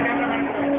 de